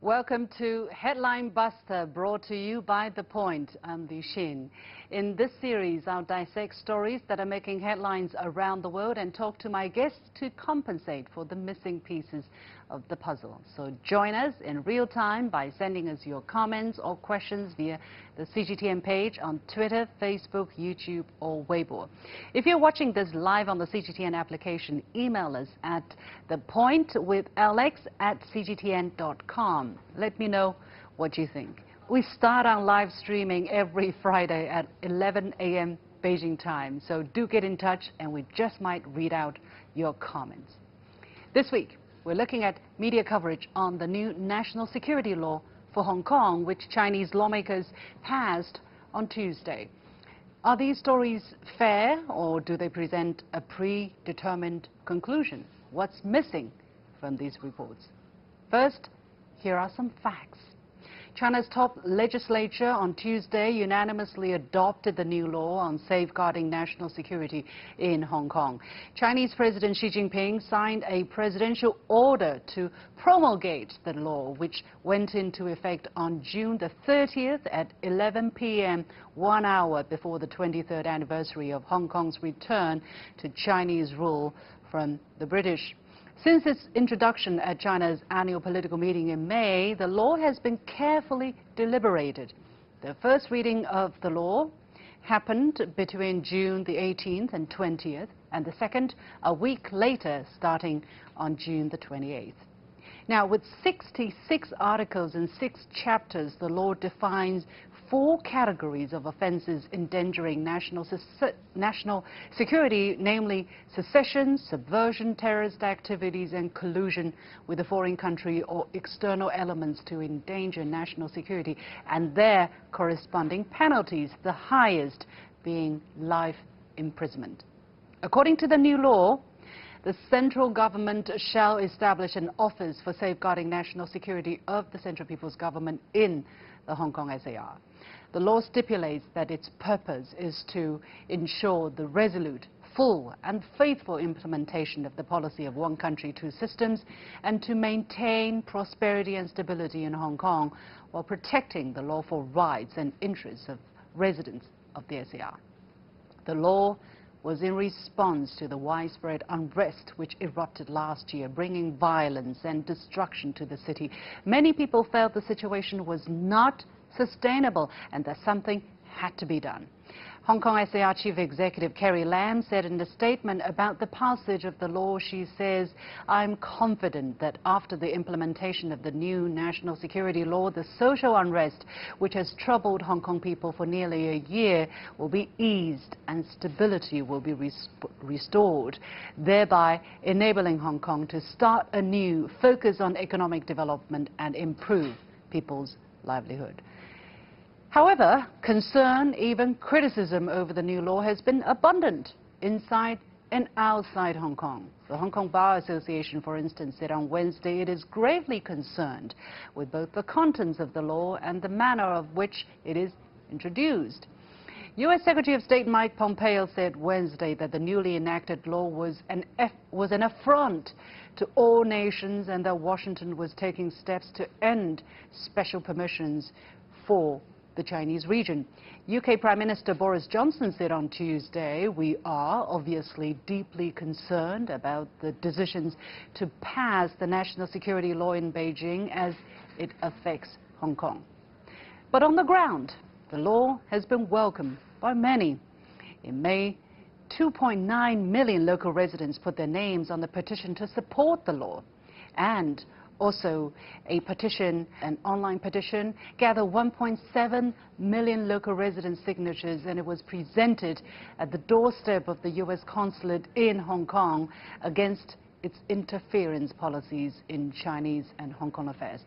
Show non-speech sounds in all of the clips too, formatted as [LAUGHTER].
Welcome to Headline Buster, brought to you by The Point. I'm Liu Xin. In this series, I'll dissect stories that are making headlines around the world and talk to my guests to compensate for the missing pieces of the puzzle. So join us in real time by sending us your comments or questions via the CGTN page on Twitter, Facebook, YouTube, or Weibo. If you're watching this live on the CGTN application, email us at thepointwithalex at cgtn.com. Let me know what you think. We start on live streaming every Friday at 11 a.m. Beijing time, so do get in touch and we just might read out your comments. This week, we're looking at media coverage on the new national security law for Hong Kong, which Chinese lawmakers passed on Tuesday. Are these stories fair or do they present a predetermined conclusion? What's missing from these reports? First, here are some facts. China's top legislature on Tuesday unanimously adopted the new law on safeguarding national security in Hong Kong. Chinese President Xi Jinping signed a presidential order to promulgate the law, which went into effect on June the 30th at 11 p.m., one hour before the 23rd anniversary of Hong Kong's return to Chinese rule from the British. Since its introduction at China's annual political meeting in May, the law has been carefully deliberated. The first reading of the law happened between June the 18th and 20th, and the second a week later, starting on June the 28th. Now, with 66 articles and six chapters, the law defines four categories of offences endangering national, national security, namely secession, subversion, terrorist activities and collusion with a foreign country or external elements to endanger national security and their corresponding penalties, the highest being life imprisonment. According to the new law, the central government shall establish an office for safeguarding national security of the Central People's Government in the Hong Kong SAR. The law stipulates that its purpose is to ensure the resolute, full and faithful implementation of the policy of one country, two systems, and to maintain prosperity and stability in Hong Kong while protecting the lawful rights and interests of residents of the SAR. The law was in response to the widespread unrest which erupted last year, bringing violence and destruction to the city. Many people felt the situation was not sustainable and that something had to be done. Hong Kong SAR Chief Executive Carrie Lam said in a statement about the passage of the law, she says, I'm confident that after the implementation of the new national security law, the social unrest which has troubled Hong Kong people for nearly a year will be eased and stability will be res restored, thereby enabling Hong Kong to start anew, focus on economic development and improve people's livelihood. However, concern, even criticism over the new law has been abundant inside and outside Hong Kong. The Hong Kong Bar Association, for instance, said on Wednesday it is gravely concerned with both the contents of the law and the manner of which it is introduced. U.S. Secretary of State Mike Pompeo said Wednesday that the newly enacted law was an, was an affront to all nations and that Washington was taking steps to end special permissions for the Chinese region. UK Prime Minister Boris Johnson said on Tuesday, we are obviously deeply concerned about the decisions to pass the national security law in Beijing as it affects Hong Kong. But on the ground, the law has been welcomed by many. In May, 2.9 million local residents put their names on the petition to support the law. And also a petition, an online petition, gathered 1.7 million local resident signatures and it was presented at the doorstep of the U.S. consulate in Hong Kong against its interference policies in Chinese and Hong Kong affairs.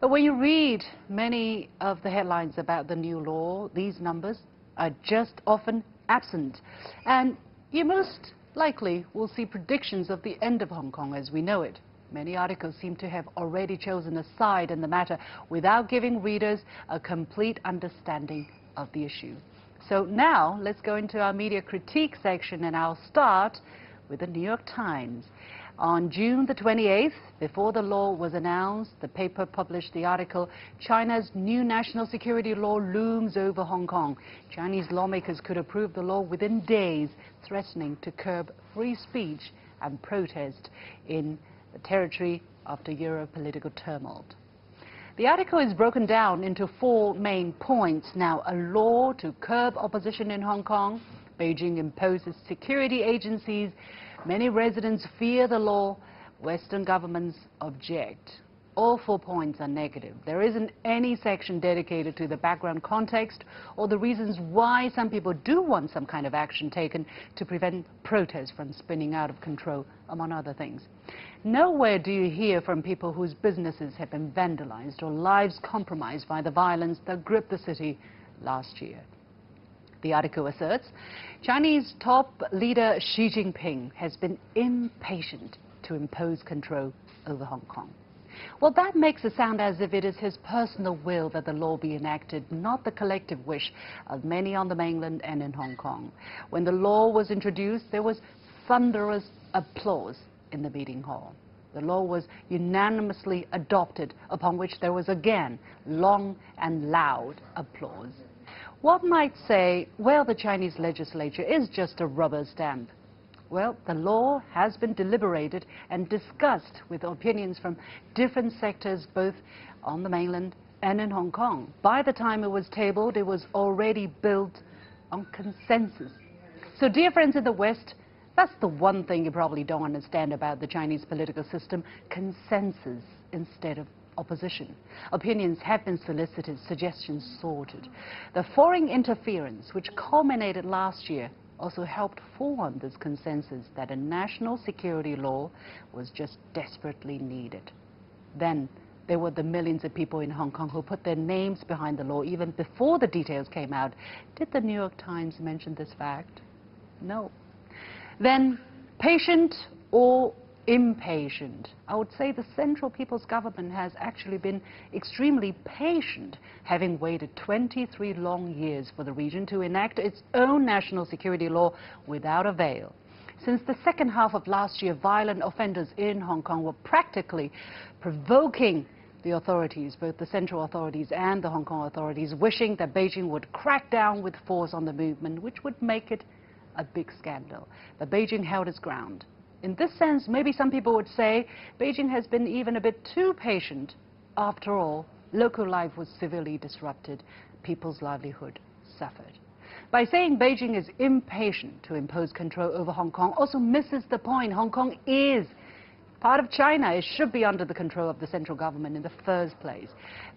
But when you read many of the headlines about the new law, these numbers are just often absent. And you most likely will see predictions of the end of Hong Kong as we know it. Many articles seem to have already chosen a side in the matter without giving readers a complete understanding of the issue. So now let's go into our media critique section and I'll start with the New York Times. On June the 28th, before the law was announced, the paper published the article, China's new national security law looms over Hong Kong. Chinese lawmakers could approve the law within days, threatening to curb free speech and protest in the territory after Euro political turmoil. The article is broken down into four main points. Now, a law to curb opposition in Hong Kong. Beijing imposes security agencies Many residents fear the law. Western governments object. All four points are negative. There isn't any section dedicated to the background context or the reasons why some people do want some kind of action taken to prevent protests from spinning out of control, among other things. Nowhere do you hear from people whose businesses have been vandalized or lives compromised by the violence that gripped the city last year. The article asserts Chinese top leader Xi Jinping has been impatient to impose control over Hong Kong. Well, that makes it sound as if it is his personal will that the law be enacted, not the collective wish of many on the mainland and in Hong Kong. When the law was introduced, there was thunderous applause in the meeting hall. The law was unanimously adopted, upon which there was again long and loud applause. One might say, well, the Chinese legislature is just a rubber stamp. Well, the law has been deliberated and discussed with opinions from different sectors, both on the mainland and in Hong Kong. By the time it was tabled, it was already built on consensus. So, dear friends in the West, that's the one thing you probably don't understand about the Chinese political system consensus instead of opposition. Opinions have been solicited, suggestions sorted. The foreign interference, which culminated last year, also helped form this consensus that a national security law was just desperately needed. Then there were the millions of people in Hong Kong who put their names behind the law even before the details came out. Did the New York Times mention this fact? No. Then patient or impatient. I would say the Central People's Government has actually been extremely patient, having waited 23 long years for the region to enact its own national security law without avail. Since the second half of last year, violent offenders in Hong Kong were practically provoking the authorities, both the central authorities and the Hong Kong authorities, wishing that Beijing would crack down with force on the movement, which would make it a big scandal. But Beijing held its ground. In this sense, maybe some people would say Beijing has been even a bit too patient. After all, local life was severely disrupted. People's livelihood suffered. By saying Beijing is impatient to impose control over Hong Kong also misses the point. Hong Kong is part of China. It should be under the control of the central government in the first place.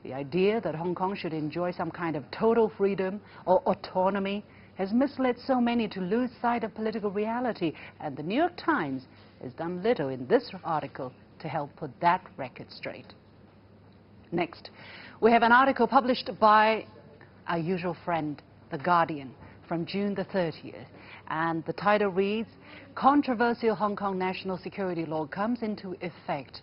The idea that Hong Kong should enjoy some kind of total freedom or autonomy has misled so many to lose sight of political reality, and the New York Times has done little in this article to help put that record straight. Next, we have an article published by our usual friend, The Guardian, from June the 30th, and the title reads, Controversial Hong Kong National Security Law Comes into Effect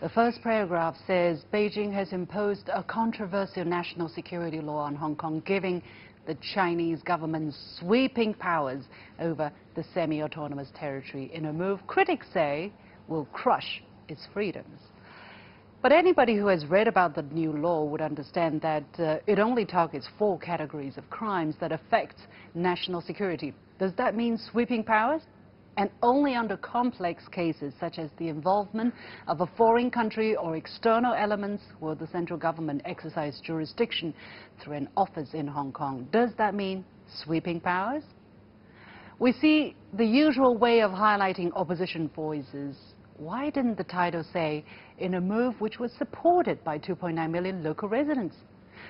the first paragraph says Beijing has imposed a controversial national security law on Hong Kong, giving the Chinese government's sweeping powers over the semi-autonomous territory in a move critics say will crush its freedoms. But anybody who has read about the new law would understand that uh, it only targets four categories of crimes that affect national security. Does that mean sweeping powers? And only under complex cases such as the involvement of a foreign country or external elements will the central government exercise jurisdiction through an office in Hong Kong. Does that mean sweeping powers? We see the usual way of highlighting opposition voices. Why didn't the title say, in a move which was supported by 2.9 million local residents?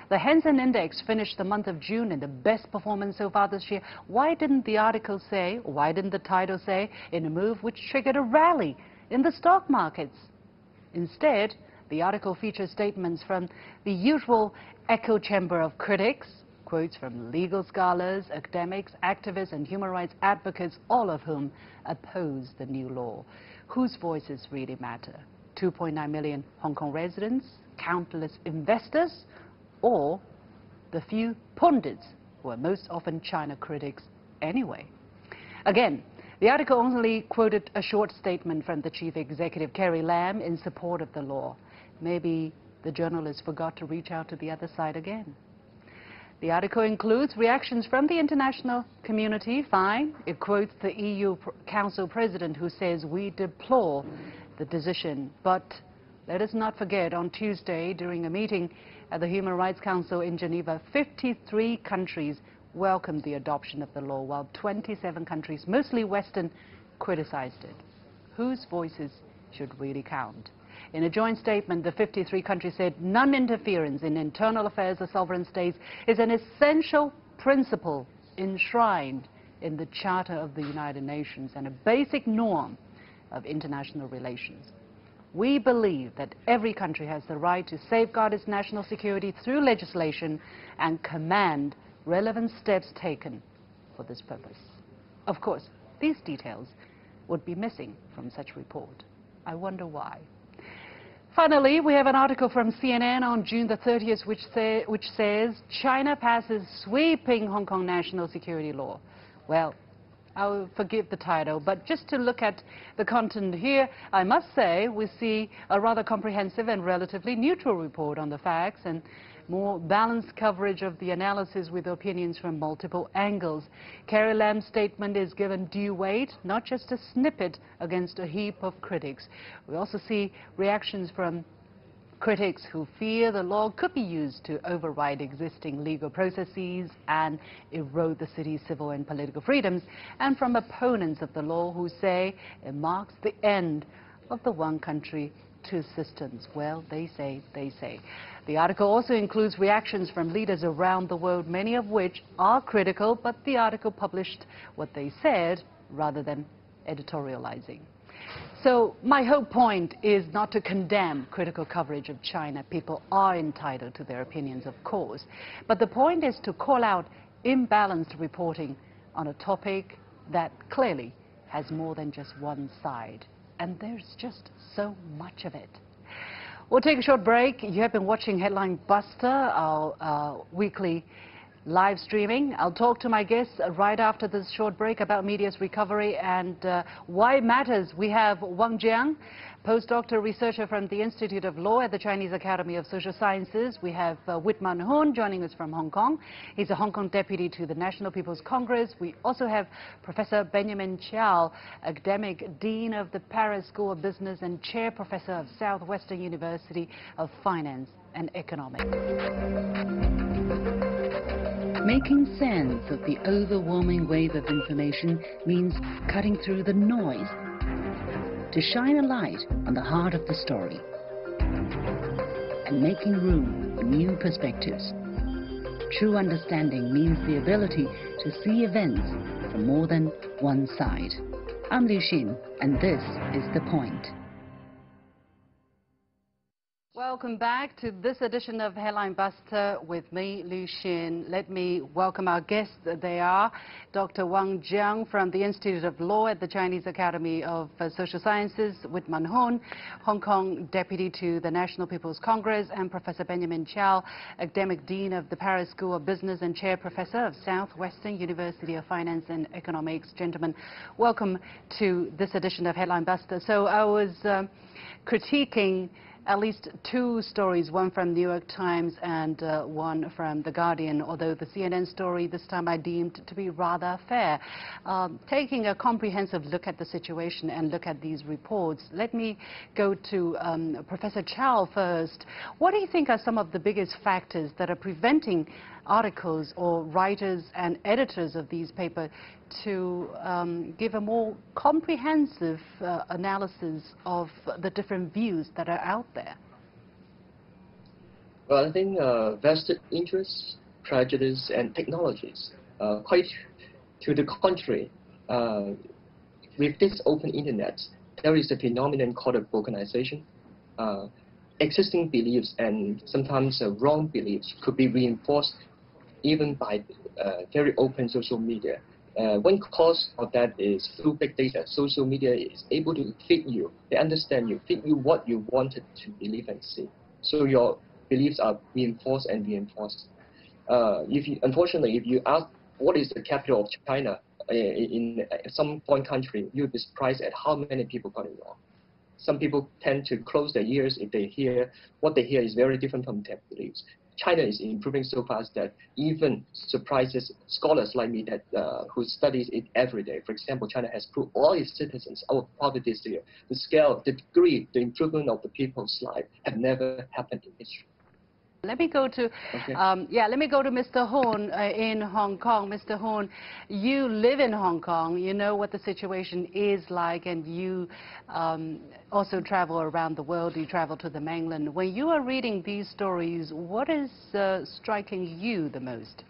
The Hang Seng Index finished the month of June in the best performance so far this year. Why didn't the article say, why didn't the title say, in a move which triggered a rally in the stock markets? Instead, the article features statements from the usual echo chamber of critics, quotes from legal scholars, academics, activists and human rights advocates, all of whom oppose the new law. Whose voices really matter? 2.9 million Hong Kong residents, countless investors, or the few pundits who are most often China critics anyway. Again, The article only quoted a short statement from the chief executive, Carrie Lam, in support of the law. Maybe the journalist forgot to reach out to the other side again. The article includes reactions from the international community. Fine. It quotes the EU Council President who says, we deplore the decision. But let us not forget, on Tuesday, during a meeting at the Human Rights Council in Geneva, 53 countries welcomed the adoption of the law, while 27 countries, mostly Western, criticized it. Whose voices should really count? In a joint statement, the 53 countries said non-interference in internal affairs of sovereign states is an essential principle enshrined in the Charter of the United Nations and a basic norm of international relations. We believe that every country has the right to safeguard its national security through legislation and command relevant steps taken for this purpose. Of course, these details would be missing from such report. I wonder why. Finally, we have an article from CNN on June the 30th which, say, which says China passes sweeping Hong Kong national security law. Well, I'll forgive the title, but just to look at the content here, I must say we see a rather comprehensive and relatively neutral report on the facts and more balanced coverage of the analysis with opinions from multiple angles. Carrie Lam's statement is given due weight, not just a snippet against a heap of critics. We also see reactions from critics who fear the law could be used to override existing legal processes and erode the city's civil and political freedoms, and from opponents of the law who say it marks the end of the one country, two systems. Well, they say, they say. The article also includes reactions from leaders around the world, many of which are critical, but the article published what they said rather than editorializing. So my whole point is not to condemn critical coverage of China. People are entitled to their opinions, of course. But the point is to call out imbalanced reporting on a topic that clearly has more than just one side and there's just so much of it. We'll take a short break. You have been watching Headline Buster, our uh, weekly live streaming. I'll talk to my guests right after this short break about media's recovery and uh, why it matters. We have Wang Jiang, postdoctoral researcher from the Institute of Law at the Chinese Academy of Social Sciences. We have uh, Witman Hung joining us from Hong Kong. He's a Hong Kong deputy to the National People's Congress. We also have Professor Benjamin Chiao, academic dean of the Paris School of Business and chair professor of Southwestern University of Finance and Economics. Making sense of the overwhelming wave of information means cutting through the noise to shine a light on the heart of the story and making room for new perspectives. True understanding means the ability to see events from more than one side. I'm Liu Xin, and this is The Point. Welcome back to this edition of Headline Buster with me, Liu Xin. Let me welcome our guests. They are Dr. Wang Jiang from the Institute of Law at the Chinese Academy of uh, Social Sciences, Witman Hung, Hong Kong Deputy to the National People's Congress, and Professor Benjamin Chiao, Academic Dean of the Paris School of Business and Chair Professor of Southwestern University of Finance and Economics. Gentlemen, welcome to this edition of Headline Buster. So I was um, critiquing at least two stories, one from New York Times and uh, one from The Guardian, although the CNN story this time I deemed to be rather fair. Um, taking a comprehensive look at the situation and look at these reports, let me go to um, Professor Chiao first. What do you think are some of the biggest factors that are preventing articles or writers and editors of these papers to um, give a more comprehensive uh, analysis of the different views that are out there? Well, I think uh, vested interests, prejudice, and technologies. Uh, quite to the contrary, uh, with this open internet, there is a phenomenon called a balkanization. Uh, existing beliefs and sometimes uh, wrong beliefs could be reinforced even by uh, very open social media. Uh, one cause of that is through big data. Social media is able to fit you, they understand you, fit you what you wanted to believe and see. So your beliefs are reinforced and reinforced. Uh, if you, unfortunately, if you ask what is the capital of China, in some foreign country, you'll be surprised at how many people got it wrong. Some people tend to close their ears if they hear what they hear is very different from their beliefs. China is improving so fast that even surprises scholars like me that uh, who studies it every day. For example, China has proved all its citizens out of poverty this year. The scale, the degree, the improvement of the people's life have never happened in history. Let me go to, okay. um, yeah, let me go to Mr. Horn uh, in Hong Kong. Mr. Horn, you live in Hong Kong. You know what the situation is like, and you um, also travel around the world. You travel to the mainland. When you are reading these stories, what is uh, striking you the most?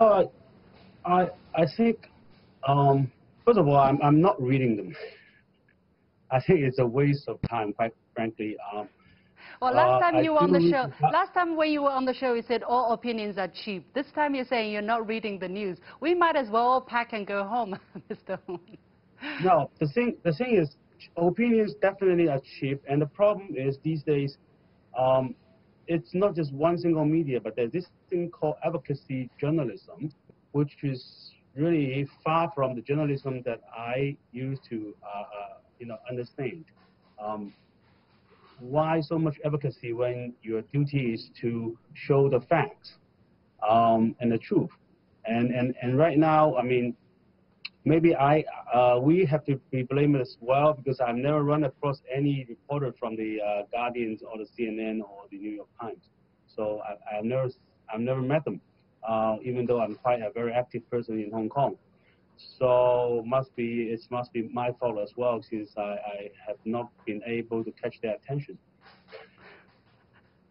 Uh, I I think, um, first of all, I'm I'm not reading them. [LAUGHS] I think it's a waste of time, quite frankly. Um, well, last uh, time you were on the show, last time when you were on the show, you said all opinions are cheap. This time you're saying you're not reading the news. We might as well pack and go home, [LAUGHS] Mr. No, the thing, the thing is, opinions definitely are cheap, and the problem is these days, um, it's not just one single media, but there's this thing called advocacy journalism, which is really far from the journalism that I used to, uh, uh, you know, understand. Um, why so much advocacy when your duty is to show the facts um, and the truth? And, and, and right now, I mean, maybe I, uh, we have to be blamed as well because I've never run across any reporter from the uh, Guardians or the CNN or the New York Times. So I, have never, I've never met them, uh, even though I'm quite a very active person in Hong Kong. So must be it must be my fault as well since I, I have not been able to catch their attention.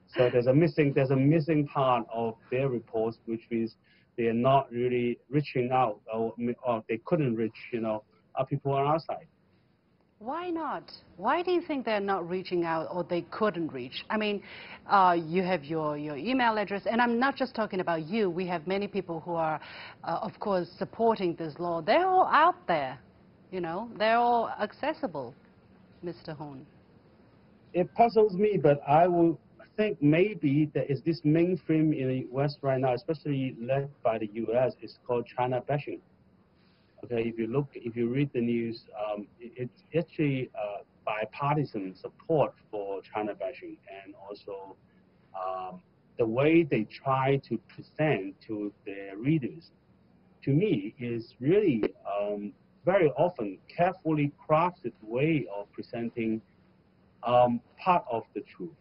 So there's a missing there's a missing part of their reports, which means they are not really reaching out or, or they couldn't reach you know people on our side. Why not? Why do you think they're not reaching out or they couldn't reach? I mean, uh, you have your, your email address, and I'm not just talking about you. We have many people who are, uh, of course, supporting this law. They're all out there, you know. They're all accessible, Mr. Horn. It puzzles me, but I will think maybe there is this mainstream in the West right now, especially led by the U.S., is called China bashing. Okay, if you look, if you read the news, um, it, it's actually uh, bipartisan support for China bashing, and also um, the way they try to present to their readers, to me, is really um, very often carefully crafted way of presenting um, part of the truth.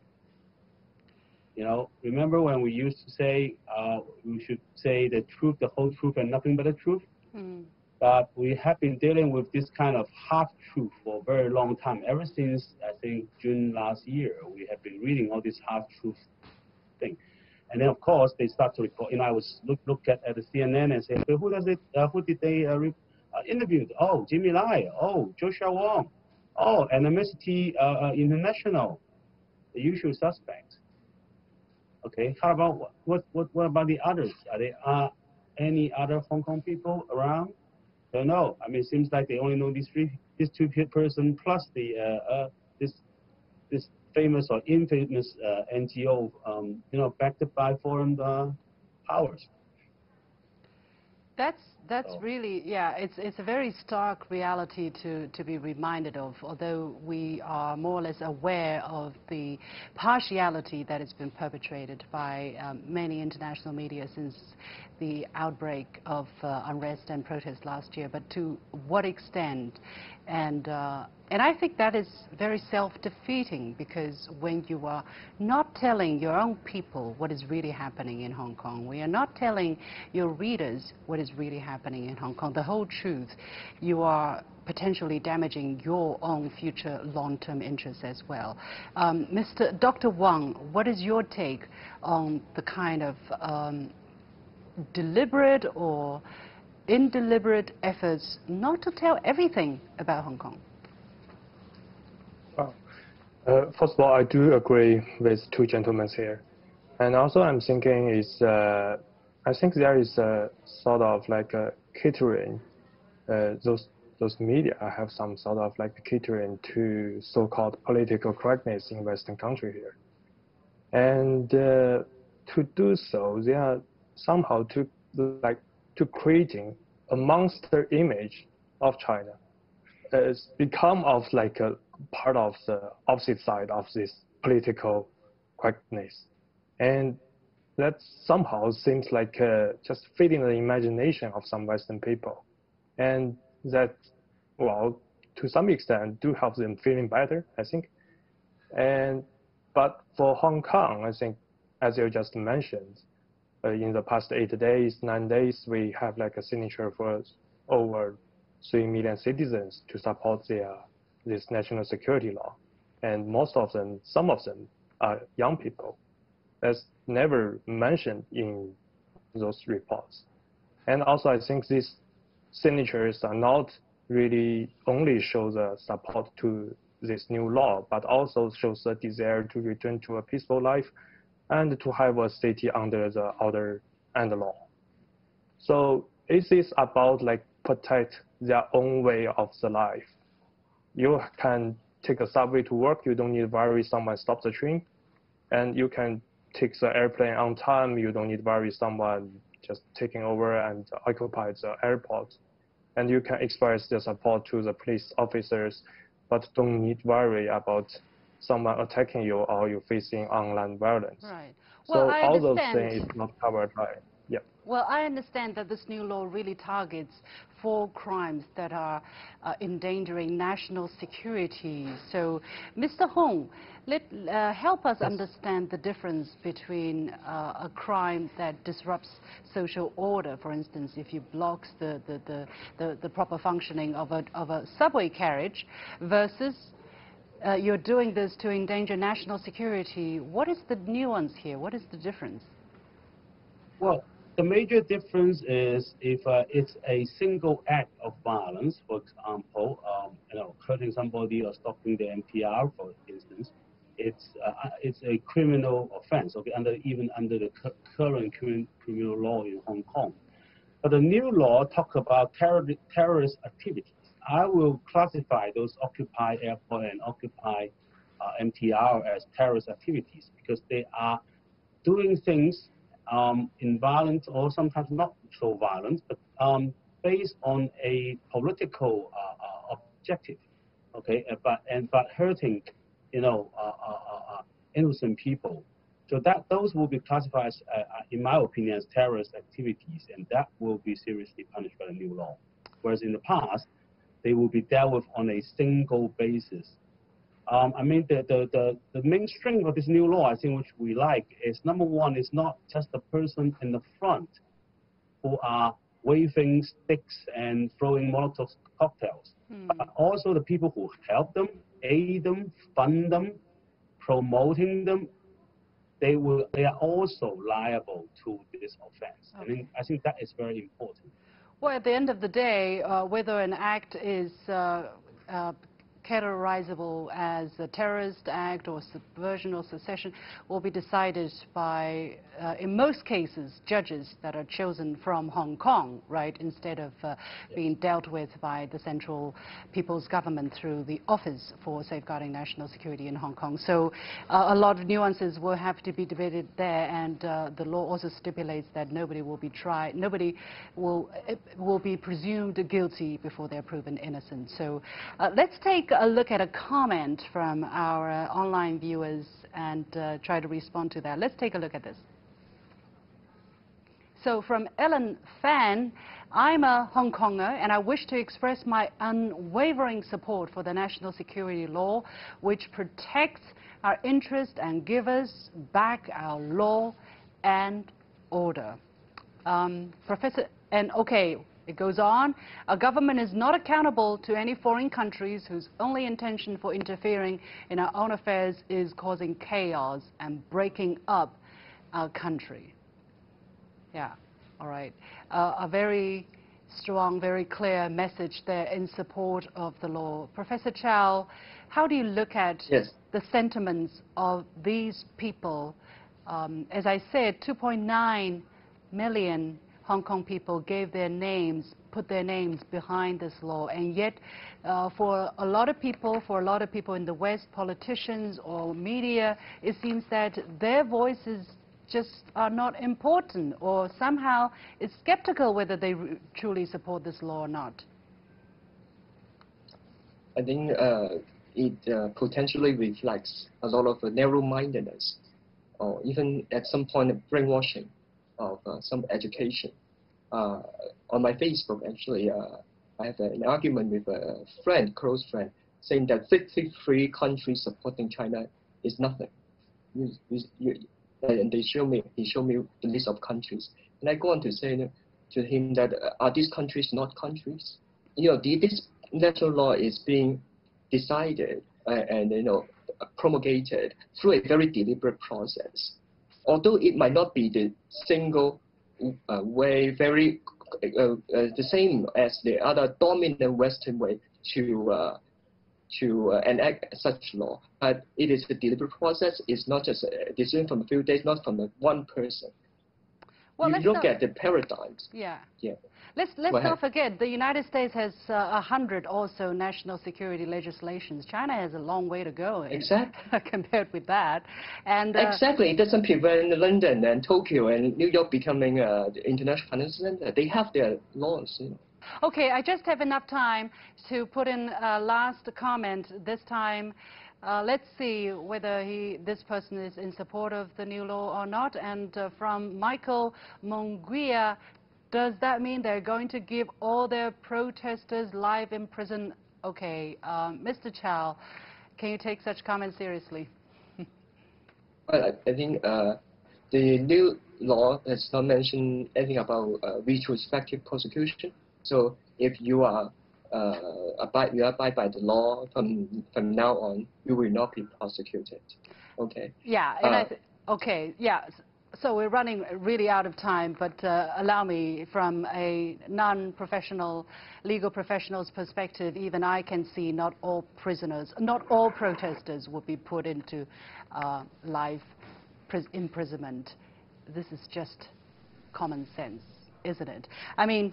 You know, remember when we used to say uh, we should say the truth, the whole truth, and nothing but the truth? Mm. But we have been dealing with this kind of half truth for a very long time. Ever since I think June last year, we have been reading all this half truth thing. And then of course they start to report. You know, I was look look at, at the CNN and say, who does it? Uh, who did they uh, re- uh, interview? Oh, Jimmy Lai. Oh, Joshua Wong. Oh, and Amnesty uh, uh, International. The usual suspects. Okay. How about what what what about the others? Are there uh, any other Hong Kong people around? Don't know. I mean, it seems like they only know these three, these two person plus the uh, uh, this this famous or infamous uh, NGO, um, you know, backed by foreign uh, powers. That's that's so. really yeah. It's it's a very stark reality to to be reminded of. Although we are more or less aware of the partiality that has been perpetrated by um, many international media since the outbreak of uh, unrest and protest last year, but to what extent? And, uh, and I think that is very self-defeating because when you are not telling your own people what is really happening in Hong Kong, when you're not telling your readers what is really happening in Hong Kong, the whole truth, you are potentially damaging your own future long-term interests as well. Um, Mr. Dr. Wang, what is your take on the kind of um, deliberate or indeliberate efforts not to tell everything about Hong Kong? Uh, first of all, I do agree with two gentlemen here. And also I'm thinking is, uh, I think there is a sort of like a catering, uh, those those media have some sort of like catering to so-called political correctness in Western country here. And uh, to do so, they are somehow to like to creating a monster image of China. It's become of like a part of the opposite side of this political correctness. And that somehow seems like uh, just feeding the imagination of some Western people. And that, well, to some extent, do help them feeling better, I think. And but for Hong Kong, I think, as you just mentioned, uh, in the past eight days, nine days, we have like a signature for over three million citizens to support their this national security law, and most of them, some of them, are young people. That's never mentioned in those reports. And also, I think these signatures are not really only show the support to this new law, but also shows the desire to return to a peaceful life and to have a city under the order and the law. So it is about like protect their own way of the life. You can take a subway to work. You don't need to worry someone stops the train, and you can take the airplane on time. You don't need to worry someone just taking over and occupy the airport. And you can express the support to the police officers, but don't need to worry about someone attacking you or you facing online violence. Right. Well, so I all those understand. things is not covered by. Well, I understand that this new law really targets four crimes that are uh, endangering national security. So, Mr. Hong, let, uh, help us understand the difference between uh, a crime that disrupts social order, for instance, if you block the, the, the, the, the proper functioning of a, of a subway carriage, versus uh, you're doing this to endanger national security. What is the nuance here? What is the difference? Well, the major difference is if uh, it's a single act of violence, for example, um, you know, hurting somebody or stopping the MTR, for instance, it's uh, it's a criminal offense. Okay, under even under the current criminal law in Hong Kong, but the new law talk about terror terrorist activities. I will classify those Occupy Airport and Occupy uh, MTR as terrorist activities because they are doing things um, in violent or sometimes not so violent, but um, based on a political uh, uh, objective, okay, uh, but and but hurting, you know, uh, uh, innocent people. So that those will be classified, as, in my opinion, as terrorist activities, and that will be seriously punished by the new law. Whereas in the past, they will be dealt with on a single basis. Um, I mean, the, the, the, the main strength of this new law, I think, which we like, is number one, is not just the person in the front who are waving sticks and throwing Molotov cocktails, Hmm. but also the people who help them, aid them, fund them, promoting them. They will. They are also liable to this offense. I mean, I think that is very important. Well, at the end of the day, uh, whether an act is uh, uh, categorizable as a terrorist act or subversion or secession will be decided by, uh, in most cases, judges that are chosen from Hong Kong, right, instead of uh, being dealt with by the central people's government through the Office for Safeguarding National Security in Hong Kong. So uh, a lot of nuances will have to be debated there, and uh, the law also stipulates that nobody will be tried, nobody will, uh, will be presumed guilty before they're proven innocent. So uh, let's take a look at a comment from our uh, online viewers and uh, try to respond to that. Let's take a look at this. So from Ellen Fan, I'm a Hong Konger and I wish to express my unwavering support for the national security law which protects our interest and gives us back our law and order. Um, Professor, and okay, it goes on, a government is not accountable to any foreign countries whose only intention for interfering in our own affairs is causing chaos and breaking up our country. Yeah, all right. Uh, a very strong, very clear message there in support of the law. Professor Chiao, how do you look at Yes. the sentiments of these people? Um, as I said, 2.9 million Hong Kong people gave their names, put their names behind this law, and yet uh, for a lot of people, for a lot of people in the West, politicians or media, it seems that their voices just are not important or somehow is skeptical whether they truly support this law or not? I think uh, it uh, potentially reflects a lot of narrow-mindedness, or even at some point brainwashing of uh, some education. Uh, on my Facebook, actually, uh, I have an argument with a friend, close friend, saying that 53 countries supporting China is nothing. You, you, you, and they show me, he showed me the list of countries, and I go on to say to him that uh, are these countries not countries? You know, this national law is being decided uh, and you know promulgated through a very deliberate process. Although it might not be the single uh, way, very uh, uh, the same as the other dominant Western way to uh, to uh, enact such law, but it is a deliberate process. It's not just a decision from a few days, not from a one person. Well, you look not- at the paradigms. Yeah. Yeah. Let's, let's Go not forget, the United States has uh, a hundred also national security legislations. China has a long way to go in- Exactly. [LAUGHS] compared with that. And uh, Exactly. It doesn't prevent London and Tokyo and New York becoming uh, international financial center. They have their laws. You know. Okay, I just have enough time to put in a last comment. This time, uh, let's see whether he, this person is in support of the new law or not. And uh, from Michael Monguia, does that mean they're going to give all their protesters life in prison? Okay, um, Mr. Chiao, can you take such comments seriously? [LAUGHS] Well, I, I think uh, the new law does not mention anything about uh, retrospective prosecution. So if you are uh, abide, you abide by the law from from now on, you will not be prosecuted. Okay. Yeah, and I Uh, th- okay, yeah. So we're running really out of time, but uh, allow me, from a non-professional, legal professional's perspective, even I can see not all prisoners, not all protesters will be put into uh, life imprisonment. This is just common sense, isn't it? I mean,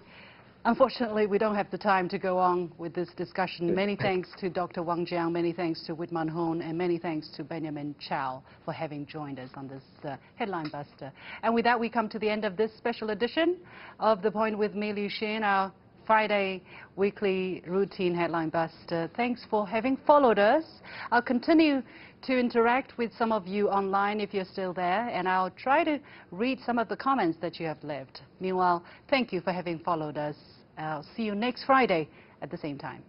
unfortunately, we don't have the time to go on with this discussion. Many thanks to Dr. Wang Jiang, many thanks to Witman Hung, and many thanks to Benjamin Chiao for having joined us on this uh, headline buster. And with that, we come to the end of this special edition of The Point with me, Liu Xin, our Friday weekly routine headline buster. Thanks for having followed us. I'll continue to interact with some of you online if you're still there, and I'll try to read some of the comments that you have left. Meanwhile, thank you for having followed us. I'll see you next Friday at the same time.